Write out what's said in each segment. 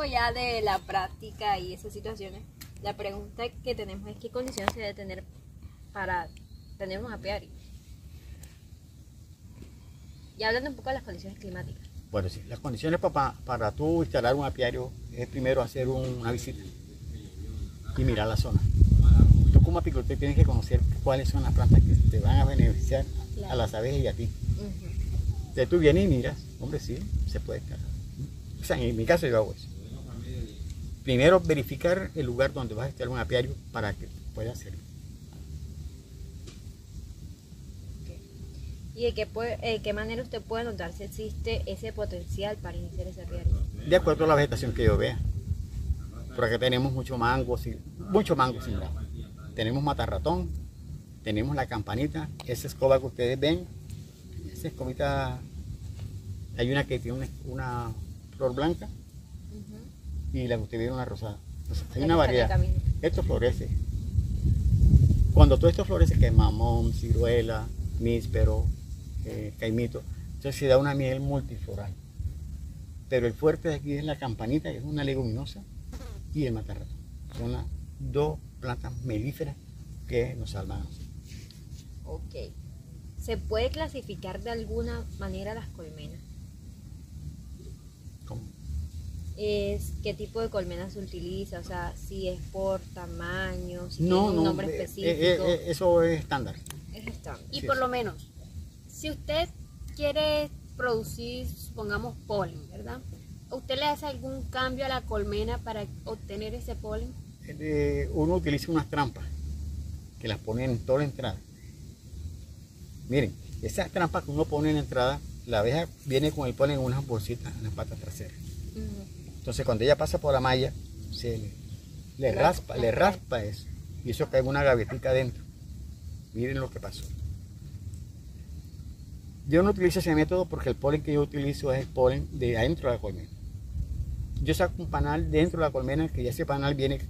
poco ya de la práctica y esas situaciones, la pregunta que tenemos es qué condiciones se debe tener para tener un apiario. Y hablando un poco de las condiciones climáticas. Bueno, sí, las condiciones para, para tú instalar un apiario es primero hacer una visita y mirar la zona. Tú como apicultor tienes que conocer cuáles son las plantas que te van a beneficiar a las abejas y a ti. Entonces tú vienes y miras, hombre, sí, se puede instalar. O sea, en mi caso yo hago eso. Primero verificar el lugar donde vas a instalar un apiario para que pueda servir. ¿Y de qué, puede, qué manera usted puede notar si existe ese potencial para iniciar ese apiario? De acuerdo a la vegetación que yo vea. Por acá tenemos mucho mango, mucho mango sembrado. Tenemos matarratón, tenemos la campanita, esa escoba que ustedes ven, esa escobita, hay una que tiene una, flor blanca y la que ustedes ven una rosada. hay una variedad. Esto florece. Cuando todo esto florece, que es mamón, ciruela, míspero, eh, caimito. Entonces se da una miel multifloral. Pero el fuerte de aquí es la campanita, que es una leguminosa, y el matarrato. Son las dos plantas melíferas que nos salvan. Ok. ¿Se puede clasificar de alguna manera las colmenas? ¿Cómo? Es, ¿Qué tipo de colmenas se utiliza? O sea, si es por tamaño, si tiene un nombre eh, específico. Eh, eso es estándar. Es estándar. Y por lo menos, si usted quiere producir, supongamos, polen, ¿verdad? ¿Usted le hace algún cambio a la colmena para obtener ese polen? Eh, uno utiliza unas trampas que las pone en toda la entrada. Miren, esas trampas que uno pone en la entrada, la abeja viene con el polen en unas bolsitas en las patas traseras. Entonces cuando ella pasa por la malla, se le, raspa, le raspa eso. Y eso cae en una gavetica adentro. Miren lo que pasó. Yo no utilizo ese método porque el polen que yo utilizo es el polen de adentro de la colmena. Yo saco un panal dentro de la colmena que ya ese panal viene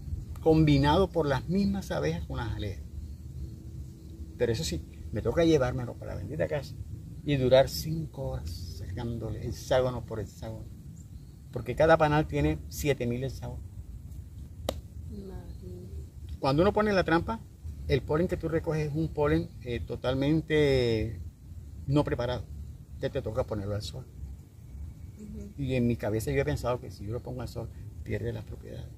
combinado por las mismas abejas con las alejas. Pero eso sí, me toca llevármelo para la bendita casa y durar cinco horas sacándole hexágono por hexágono. Porque cada panal tiene 7000 hexágonos. Cuando uno pone la trampa, el polen que tú recoges es un polen eh, totalmente no preparado. Ya te toca ponerlo al sol. Y en mi cabeza yo he pensado que si yo lo pongo al sol, pierde las propiedades.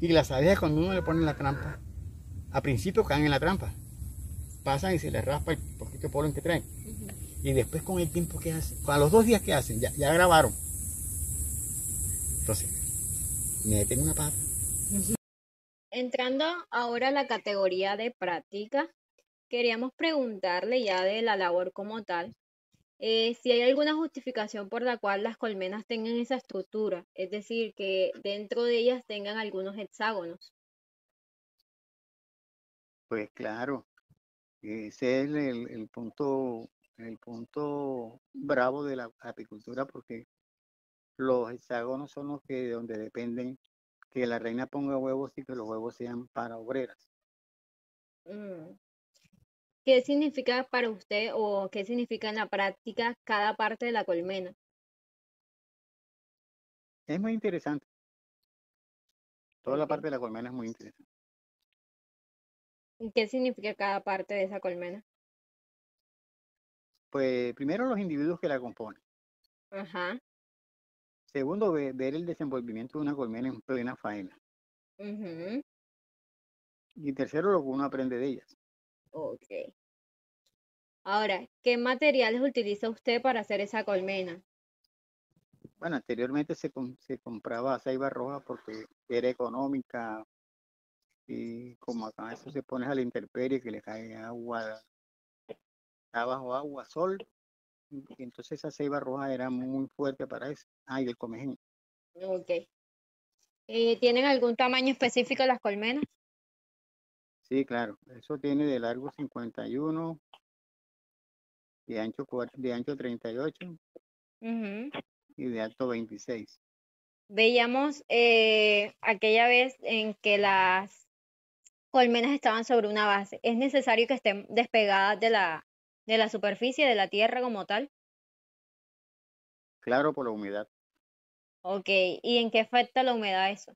Y las abejas cuando uno le pone la trampa, a principio caen en la trampa. Pasan y se les raspa el poquito de polen que traen. Y después con el tiempo que hacen, a los dos días que hacen, ya, ya grabaron. Entonces, meten una pata. Entrando ahora a la categoría de práctica, queríamos preguntarle ya de la labor como tal, eh, si hay alguna justificación por la cual las colmenas tengan esa estructura, es decir, que dentro de ellas tengan algunos hexágonos. Pues claro, ese es el, punto, el punto bravo de la apicultura porque los hexágonos son los que donde dependen que la reina ponga huevos y que los huevos sean para obreras. Mm. ¿Qué significa para usted o qué significa en la práctica cada parte de la colmena? Es muy interesante. Toda la parte de la colmena es muy interesante. ¿Qué significa cada parte de esa colmena? Pues primero los individuos que la componen. Ajá. Segundo, ver, el desenvolvimiento de una colmena en plena faena. Y tercero, lo que uno aprende de ellas. Ok. Ahora, ¿qué materiales utiliza usted para hacer esa colmena? Bueno, anteriormente se, se compraba ceiba roja porque era económica y como acá eso se pone a la intemperie que le cae agua, abajo agua, sol, y entonces esa ceiba roja era muy fuerte para eso. Ah, y el comején. Ok. Eh, ¿Tienen algún tamaño específico las colmenas? Sí, claro. Eso tiene de largo 51, de ancho, de ancho 38 y de alto 26. Veíamos eh, aquella vez en que las colmenas estaban sobre una base. ¿Es necesario que estén despegadas de la, de la superficie de la tierra como tal? Claro, por la humedad. Ok, ¿y en qué afecta la humedad eso?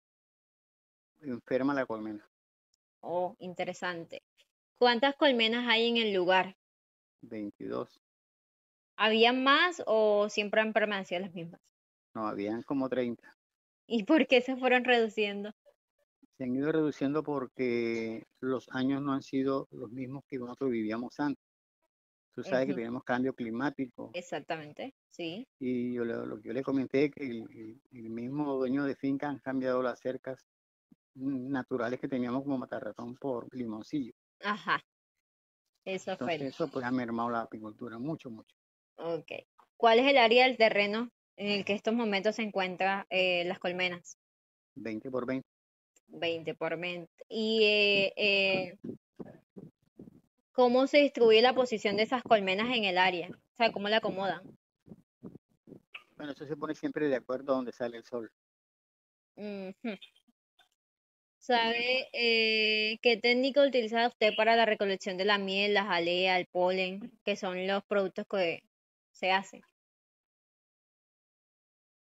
Enferma la colmena. Oh, interesante. ¿Cuántas colmenas hay en el lugar? 22. ¿Habían más o siempre han permanecido las mismas? No, habían como 30. ¿Y por qué se fueron reduciendo? Se han ido reduciendo porque los años no han sido los mismos que nosotros vivíamos antes. Tú sabes que tenemos cambio climático. Exactamente, sí. Y yo le- lo que yo le comenté que el, mismo dueño de finca han cambiado las cercas naturales que teníamos como matarratón por limoncillo. Ajá. Eso fue. Entonces eso pues ha mermado la apicultura mucho, mucho. Ok. ¿Cuál es el área del terreno en el que estos momentos se encuentran eh, las colmenas? 20 por 20. 20 por 20. ¿Y eh, eh, cómo se distribuye la posición de esas colmenas en el área? O sea, ¿cómo la acomodan? Bueno, eso se pone siempre de acuerdo a donde sale el sol. ¿Sabe eh, qué técnica utiliza usted para la recolección de la miel, la jalea, el polen, que son los productos que se hacen?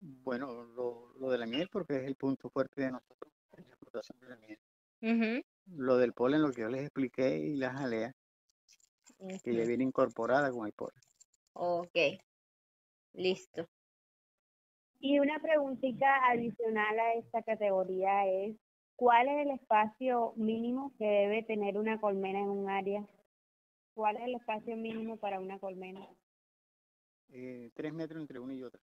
Bueno, lo, lo de la miel porque es el punto fuerte de nosotros, la explotación de la miel. Lo del polen, lo que yo les expliqué, y la jalea, que ya viene incorporada con el polen. Ok, listo. Y una preguntita adicional a esta categoría es, ¿cuál es el espacio mínimo que debe tener una colmena en un área? ¿Cuál es el espacio mínimo para una colmena? Eh, tres metros entre una y otra.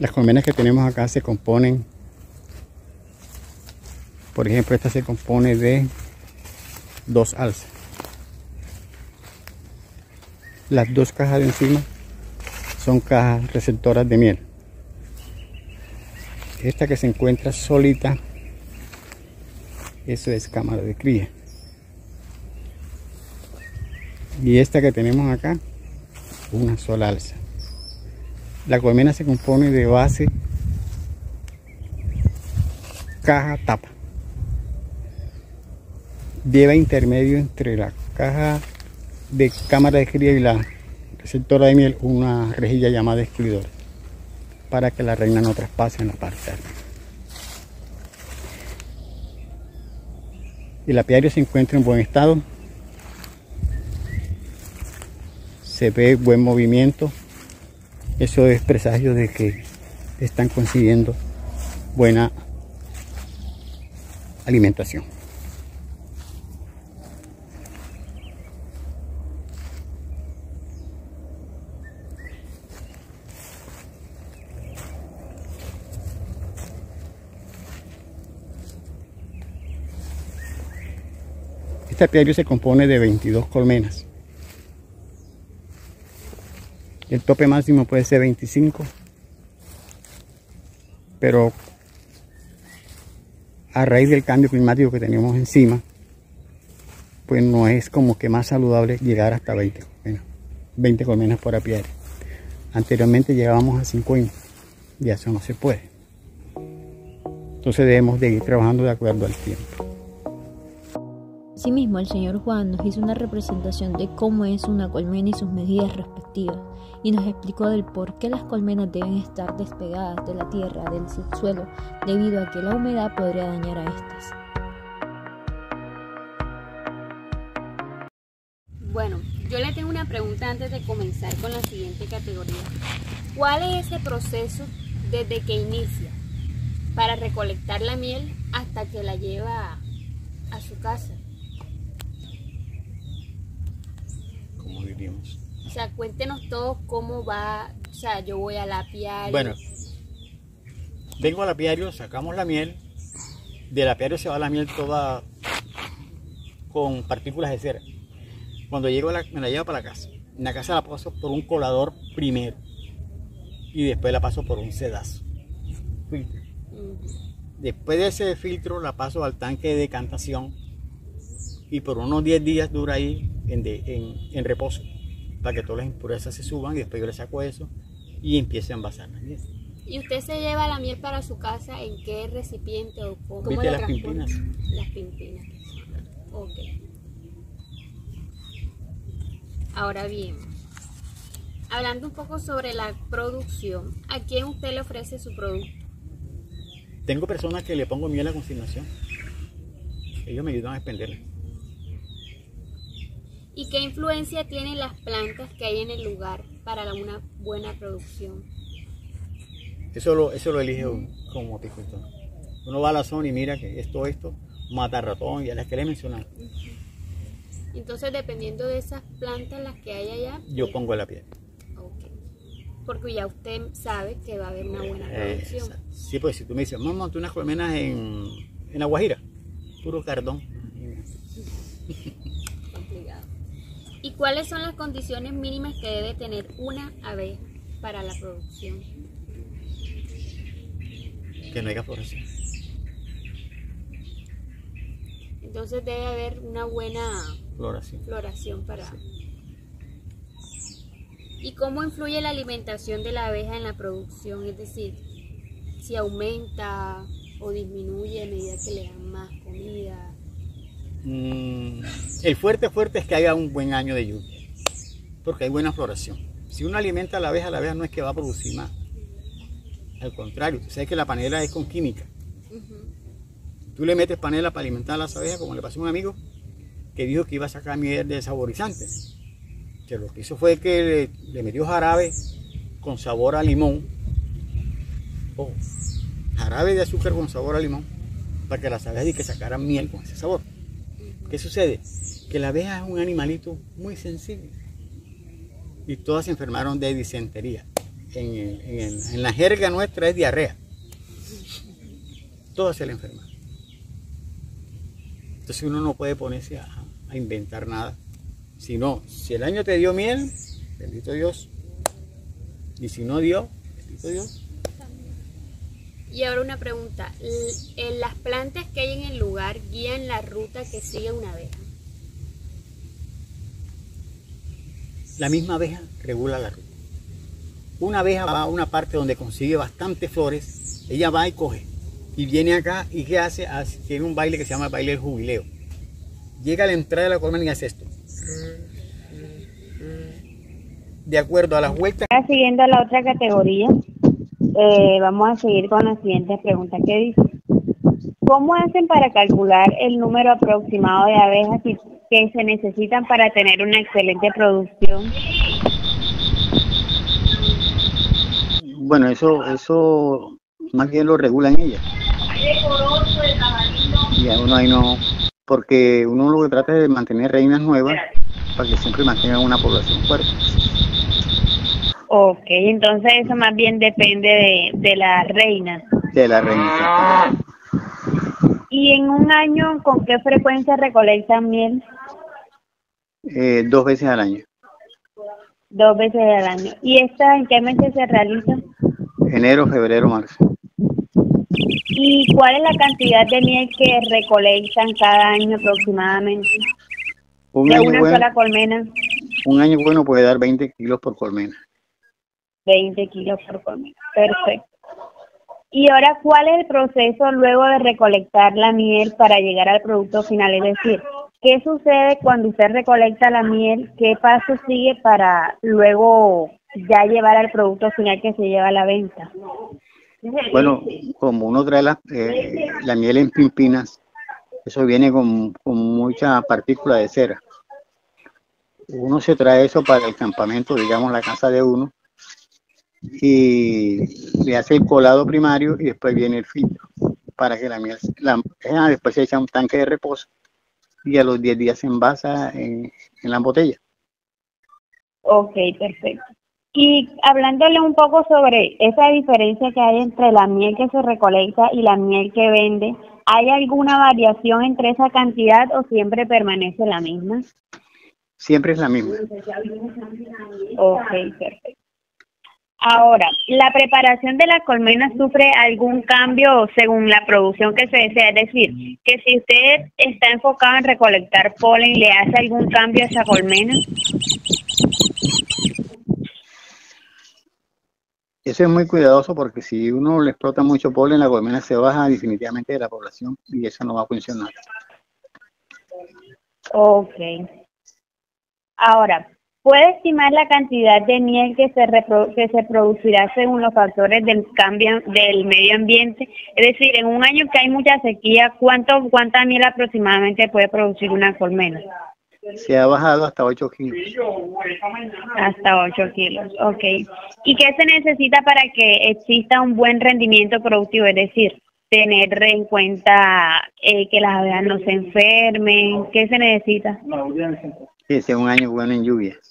Las colmenas que tenemos acá se componen, por ejemplo, esta se compone de dos alzas. Las dos cajas de encima son cajas receptoras de miel. Esta que se encuentra solita, eso es cámara de cría. Y esta que tenemos acá, una sola alza. La colmena se compone de base, caja, tapa. lleva intermedio entre la caja de cámara de cría y la receptora de miel una rejilla llamada excluidor para que la reina no traspase en la parte. El apiario se encuentra en buen estado. Se ve buen movimiento. Eso es presagio de que están consiguiendo buena alimentación. Este apiario se compone de 22 colmenas. El tope máximo puede ser 25, pero a raíz del cambio climático que tenemos encima, pues no es como que más saludable llegar hasta 20 colmenas, 20 colmenas por apiario. Anteriormente llegábamos a 50 y eso no se puede. Entonces debemos de ir trabajando de acuerdo al tiempo. Asimismo, el señor Juan nos hizo una representación de cómo es una colmena y sus medidas respectivas, y nos explicó del por qué las colmenas deben estar despegadas de la tierra, del subsuelo, debido a que la humedad podría dañar a estas. Bueno, yo le tengo una pregunta antes de comenzar con la siguiente categoría. ¿Cuál es ese proceso desde que inicia para recolectar la miel hasta que la lleva a su casa? O sea, cuéntenos todo cómo va, o sea, yo voy al apiario. Bueno, vengo al apiario, sacamos la miel, del apiario se va la miel toda con partículas de cera. Cuando llego la, me la llevo para la casa. En la casa la paso por un colador primero y después la paso por un sedazo. Después de ese filtro la paso al tanque de decantación y por unos 10 días dura ahí en, en reposo para que todas las impurezas se suban y después yo le saco eso y empiezo a envasar la miel. ¿Y usted se lleva la miel para su casa en qué recipiente o cómo? ¿Viste las pimpinas? Las pimpinas. Ok. Ahora bien, hablando un poco sobre la producción, ¿a quién usted le ofrece su producto? Tengo personas que le pongo miel a consignación. Ellos me ayudan a expenderla. ¿Y qué influencia tienen las plantas que hay en el lugar para una buena producción? Eso lo, eso lo elige como apicultor. Uno va a la zona y mira que esto, esto, mata ratón y a las que le mencioné. Entonces, dependiendo de esas plantas, las que hay allá. Yo pongo la piel. Porque ya usted sabe que va a haber una buena producción. sí, pues si tú me dices, vamos a unas colmenas en, en La Guajira, puro cardón. ¿Y cuáles son las condiciones mínimas que debe tener una abeja para la producción? Que no haya floración. Entonces debe haber una buena floración, floración para... ¿Y cómo influye la alimentación de la abeja en la producción? Es decir, si aumenta o disminuye a medida que le dan más comida. Mm, el fuerte fuerte es que haya un buen año de lluvia, porque hay buena floración. Si uno alimenta a la abeja, la abeja no es que va a producir más. Al contrario, tú sabes que la panela es con química. Tú le metes panela para alimentar a las abejas, como le pasó a un amigo que dijo que iba a sacar miel de saborizante. Que lo que hizo fue que le, metió jarabe con sabor a limón. jarabe de azúcar con sabor a limón, para que las abejas que sacaran miel con ese sabor. ¿Qué sucede? Que la abeja es un animalito muy sensible. Y todas se enfermaron de disentería. En, la jerga nuestra es diarrea. Todas se le enfermaron. Entonces uno no puede ponerse a, a inventar nada. Si no, si el año te dio miel, bendito Dios. Y si no dio, bendito Dios. Y ahora una pregunta, ¿las plantas que hay en el lugar guían la ruta que sigue una abeja? La misma abeja regula la ruta. Una abeja va a una parte donde consigue bastantes flores, ella va y coge. Y viene acá y ¿qué hace? Tiene un baile que se llama el baile del jubileo. llega a la entrada de la colmena y hace esto. De acuerdo a las vueltas. Siguiendo a la otra categoría, eh, vamos a seguir con la siguiente pregunta que dice, ¿cómo hacen para calcular el número aproximado de abejas que se necesitan para tener una excelente producción? Bueno, eso, eso más bien lo regulan ellas. Y uno ahí no, porque uno lo que trata es de mantener reinas nuevas para que siempre mantengan una población fuerte. Ok, entonces eso más bien depende de, de la reina. De la reina. ¿Y en un año con qué frecuencia recolectan miel? Eh, dos veces al año. Dos veces al año. ¿Y esta en qué meses se realiza? Enero, febrero, marzo. ¿Y cuál es la cantidad de miel que recolectan cada año aproximadamente? Un de año una bueno, sola colmena. Un año bueno puede dar 20 kilos por colmena. 20 kilos por colmena. Perfecto. Y ahora, ¿cuál es el proceso luego de recolectar la miel para llegar al producto final? Es decir, ¿qué sucede cuando usted recolecta la miel? ¿Qué paso sigue para luego ya llevar al producto final que se lleva a la venta? Bueno, como uno trae la, eh, la miel en pimpinas, eso viene con, con mucha partícula de cera. Uno se trae eso para el campamento, digamos la casa de uno, y le hace el colado primario y después viene el filtro para que la miel, la, ah, después se echa un tanque de reposo y a los 10 días se envasa en, en la botella. Ok, perfecto. Y hablándole un poco sobre esa diferencia que hay entre la miel que se recolecta y la miel que vende, ¿hay alguna variación entre esa cantidad o siempre permanece la misma? Siempre es la misma. Ok, perfecto. Ahora, ¿la preparación de la colmena sufre algún cambio según la producción que se desea? Es decir, que si usted está enfocado en recolectar polen, ¿le hace algún cambio a esa colmena? Eso es muy cuidadoso porque si uno le explota mucho polen, la colmena se baja definitivamente de la población y eso no va a funcionar. Ok. Ahora, ¿puede estimar la cantidad de miel que se, que se producirá según los factores del cambio del medio ambiente? Es decir, en un año que hay mucha sequía, ¿cuánto, ¿cuánta miel aproximadamente puede producir una colmena? Se ha bajado hasta 8 kilos. Hasta 8 kilos, ok. ¿Y qué se necesita para que exista un buen rendimiento productivo? Es decir, tener en cuenta eh, que las abejas no se enfermen. ¿Qué se necesita? Que sea un año bueno en lluvias.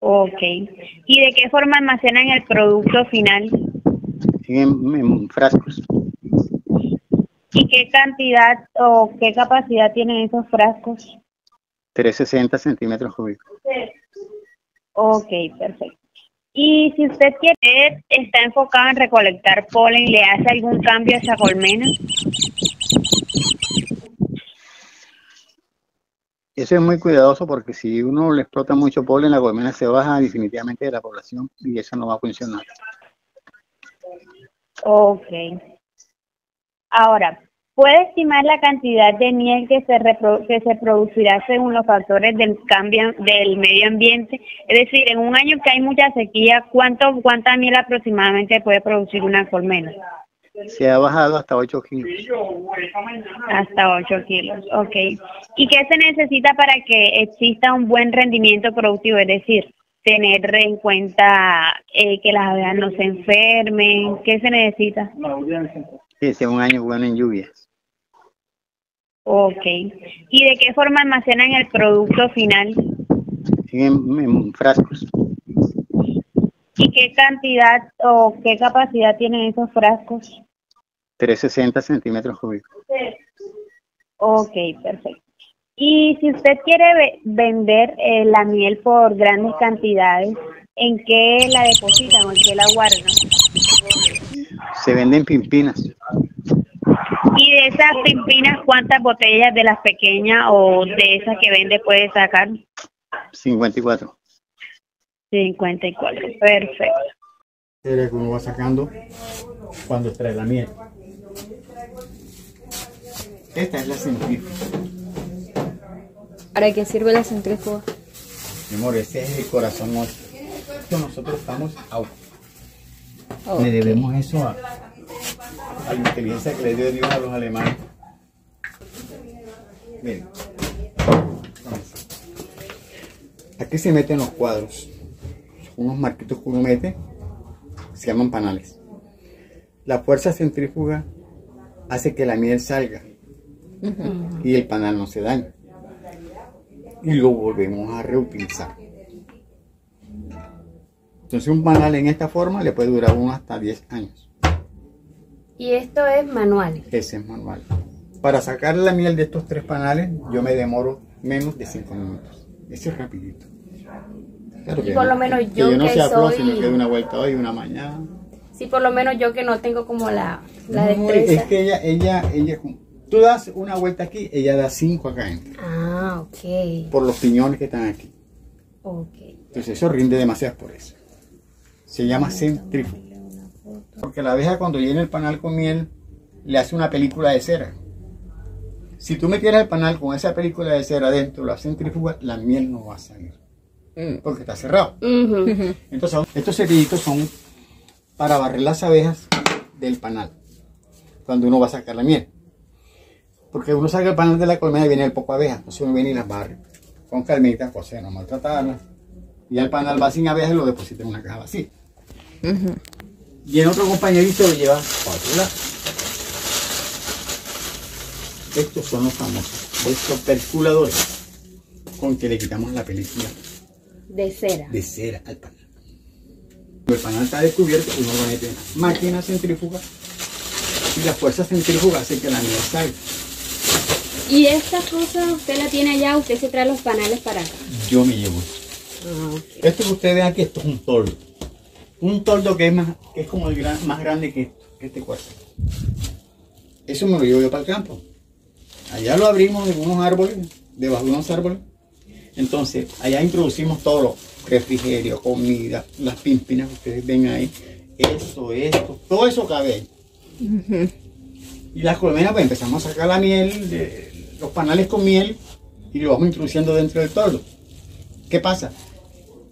Ok. ¿Y de qué forma almacenan el producto final? En, en frascos. ¿Y qué cantidad o qué capacidad tienen esos frascos? 360 centímetros cúbicos. Ok, perfecto. Y si usted quiere, está enfocado en recolectar polen, ¿le hace algún cambio a esa colmena? Eso es muy cuidadoso porque si uno le explota mucho polen, la colmena se baja definitivamente de la población y eso no va a funcionar. Ok. Ahora, ¿puede estimar la cantidad de miel que se, que se producirá según los factores del cambio del medio ambiente? Es decir, en un año que hay mucha sequía, ¿cuánto, ¿cuánta miel aproximadamente puede producir una colmena? Se ha bajado hasta 8 kilos. Hasta 8 kilos, ok. ¿Y qué se necesita para que exista un buen rendimiento productivo? Es decir, tener en cuenta eh, que las abejas no se enfermen. ¿Qué se necesita? Que sea un año bueno en lluvias. Ok. ¿Y de qué forma almacenan el producto final? En, en frascos. ¿Y qué cantidad o qué capacidad tienen esos frascos? 360 centímetros cúbicos. Ok, perfecto. Y si usted quiere vender eh, la miel por grandes cantidades, ¿en qué la depositan o en qué la guardan? Se venden pimpinas. ¿Y de esas pimpinas cuántas botellas de las pequeñas o de esas que vende puede sacar? 54. 54, perfecto. uno va sacando cuando extrae la miel. Esta es la centrífuga. ¿Para qué sirve la centrífuga? Mi amor, ese es el corazón nuestro. Nosotros estamos out. Le debemos eso a, a la inteligencia que le dio Dios a los alemanes. Miren. Aquí se meten los cuadros. Unos marquitos que uno mete se llaman panales. La fuerza centrífuga hace que la miel salga y el panal no se dañe. Y lo volvemos a reutilizar. Entonces un panal en esta forma le puede durar uno hasta 10 años. Y esto es manual. Ese es manual. Para sacar la miel de estos tres panales yo me demoro menos de 5 minutos. Eso es rapidito. Claro Y por lo menos que yo no que sea soy- sino que de una vuelta hoy una mañana. Sí, por lo menos yo que no tengo como la, la No, destreza. es que ella, ella, ella, tú das una vuelta aquí, ella da cinco acá adentro, Ah, ok. por los piñones que están aquí. Ok. Entonces eso rinde demasiado por eso. Se llama centrífugo. Porque la abeja cuando llena el panal con miel, le hace una película de cera. Si tú metieras el panal con esa película de cera dentro de la centrífuga, la miel no va a salir. Porque está cerrado. Entonces, estos cepillitos son para barrer las abejas del panal. Cuando uno va a sacar la miel. Porque uno saca el panal de la colmena y viene el poco abeja. Entonces uno viene y las barre con calmita, de no maltratarlas. Y el panal va sin abejas y lo deposita en una caja vacía. Y en otro compañerito lo lleva para. Estos son los famosos, estos perculadores con que le quitamos la película De cera. de cera al panal. Cuando el panal está descubierto, uno lo mete en la máquina centrífuga y la fuerza centrífuga hace que la miel salga. Y esta cosa usted la tiene allá, usted se trae los panales para acá. Yo me llevo esto. Ah. Esto que ustedes ven aquí, esto es un toldo. Un toldo que es, más, que es como el gran- más grande que, esto, que este cuarto. Eso me lo llevo yo para el campo. Allá lo abrimos en unos árboles, debajo de unos árboles. Entonces, allá introducimos todo lo refrigerio, comida, las pimpinas que ustedes ven ahí. Esto, esto, todo eso cabe ahí. Y las colmenas, pues empezamos a sacar la miel, de- los panales con miel y lo vamos introduciendo dentro del toldo. ¿Qué pasa?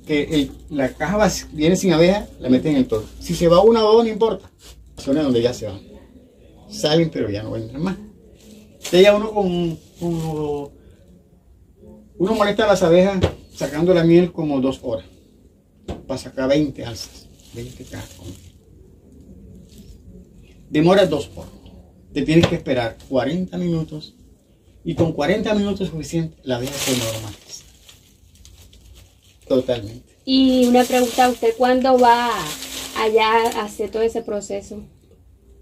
Que la caja vac- viene sin abeja, la meten en el toldo. Si se va una o dos, no importa. Son donde ya se van. Salen, pero ya no entran más. Entonces ya uno con, con- uno molesta a las abejas sacando la miel como dos horas. Para sacar 20 alzas, 20 cajas con miel. Demora dos horas. Te tienes que esperar 40 minutos y con 40 minutos suficiente la abeja se normaliza. Totalmente. Y una pregunta, ¿usted cuándo va allá a hacer todo ese proceso?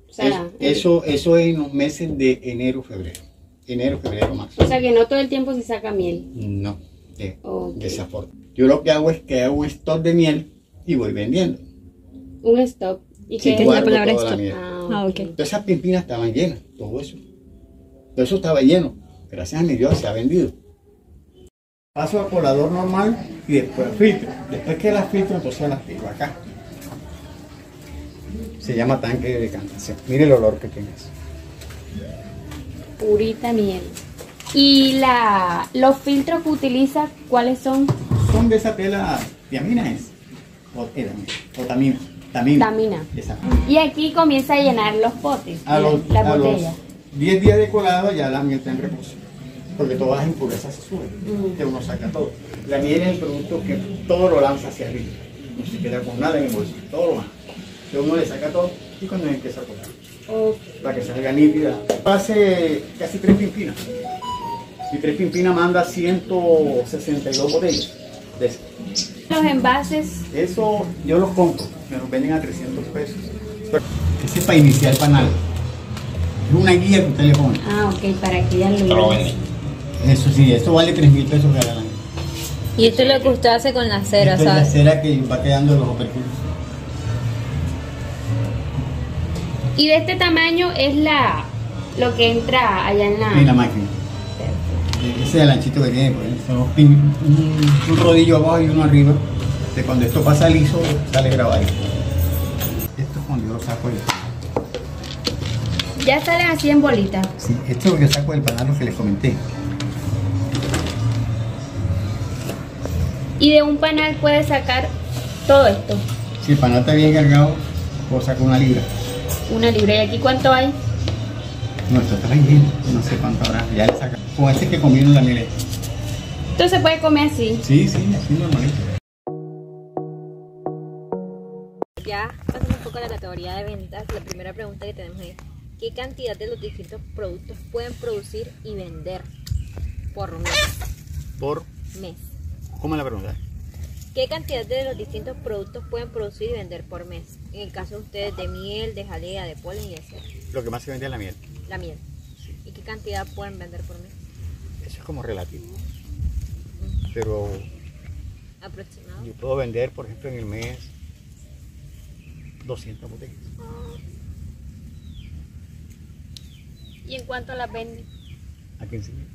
O sea, Es- eso, eso es en los meses de enero, febrero. Enero, febrero, marzo. o sea que no todo el tiempo se saca miel. No, de, Ok. de esa forma. Yo lo que hago es que hago un stock de miel y voy vendiendo. Un stop. ¿Y Sí, qué es la palabra miel. Ah, Ah, ok. ok. Todas esas pimpinas estaban llenas, todo eso. Todo eso estaba lleno. Gracias a mi Dios se ha vendido. Paso a colador normal y después filtro. Después que las filtro, entonces las tiro acá. Se llama tanque de decantación. Mire el olor que tiene eso. Purita miel. ¿Y la, los filtros que utiliza, cuáles son? Son de esa tela, tiamina es. O, eh, o tamina. Tamina. Tamina. Esa. Y aquí comienza a llenar los potes, A los, la a los botella. 10 días de colado ya la miel está en reposo. Porque todas las impurezas se suben. Que uno saca todo. La miel es el producto que todo lo lanza hacia arriba. No se queda con nada en el bolsillo. Todo lo manda. Que uno le saca todo y cuando empieza a colar. Ok. Para que salga nítida. Hace casi tres pimpinas. Y tres pimpinas manda 162 botellas. de esas. Los envases, Eso yo los compro, me los venden a 300 pesos. Ese es para iniciar el panal. Es una guía que usted le pone. ah, ok, para que ya lo Eso sí, eso vale 3 mil pesos cada año. Y esto es lo que usted hace con la cera, Esta es la ¿sabes? cera que va quedando los operculos. Y de este tamaño es la lo que entra allá en la... En la máquina. Ese es el anchito que tiene, pues, son pin- un, un rodillo abajo y uno arriba. De cuando esto pasa liso, sale grabado. Esto es cuando yo lo saco panal. Ya salen así en bolitas. Sí, esto es lo que saco del panal, lo que les comenté. Y de un panal puede sacar todo esto. Si el panal está bien cargado, puedo sacar una libra. Una libra. ¿Y aquí cuánto hay? No, está bien, no sé cuánto habrá. Ya le saca. Con este que comieron la miel. Entonces se puede comer así. Sí, sí, así normalito. Ya pasando un poco a la categoría de ventas, la primera pregunta que tenemos es, ¿qué cantidad de los distintos productos pueden producir y vender por mes? Por, mes? ¿Cómo es la pregunta? ¿Qué cantidad de los distintos productos pueden producir y vender por mes? En el caso de ustedes, de miel, de jalea, de polen y etc. Lo que más se vende es la miel. La miel. ¿Y qué cantidad pueden vender por mes? Eso es como relativo. Pero Aproximado. yo puedo vender, por ejemplo, en el mes 200 botellas. ¿Y en cuánto las venden? A 15 mil.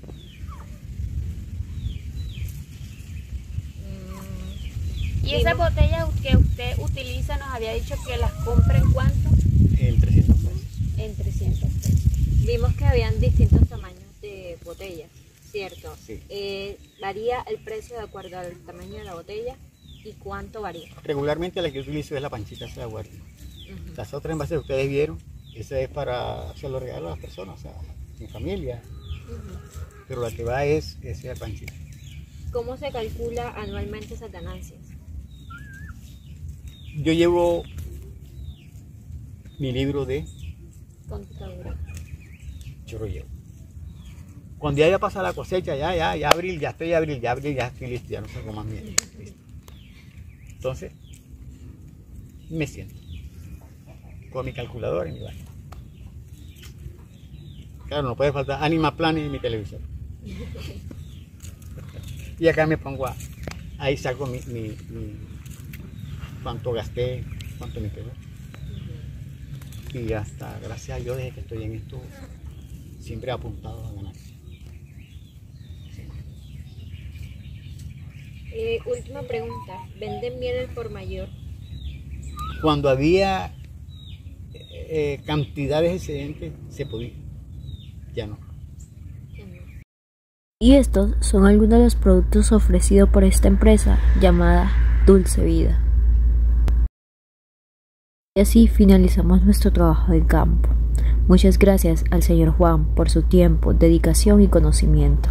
Y esas botellas que usted utiliza nos había dicho que las compra en cuánto? En 300 pesos. En 300 pesos. Vimos que habían distintos tamaños de botellas, ¿cierto? Sí. Eh, varía el precio de acuerdo al tamaño de la botella y cuánto varía. Regularmente la que yo utilizo es la panchita esa de guardia. Las otras envases que ustedes vieron, esa es para hacer los regalos a las personas, o sea, mi familia. Pero la que va es esa panchita. ¿Cómo se calcula anualmente esas ganancias? Yo llevo mi libro de Contadura. yo lo llevo. Cuando ya haya pasado la cosecha, ya, ya, ya abril, ya estoy abril, ya abril, ya estoy listo, ya no saco más. Listo. Entonces, me siento con mi calculadora y mi vaina. Claro, no puede faltar Anima Planet y mi televisor. Y acá me pongo a, ahí saco mi, mi- mi- cuánto gasté, cuánto me quedó. Y hasta, gracias a Dios, desde que estoy en esto, siempre he apuntado a ganar. Eh, última pregunta. ¿Venden miel al por mayor? Cuando había eh, cantidades excedentes, se podía. Ya no. Y estos son algunos de los productos ofrecidos por esta empresa llamada Dulce Vida. Y así finalizamos nuestro trabajo en campo. Muchas gracias al señor Juan por su tiempo, dedicación y conocimiento.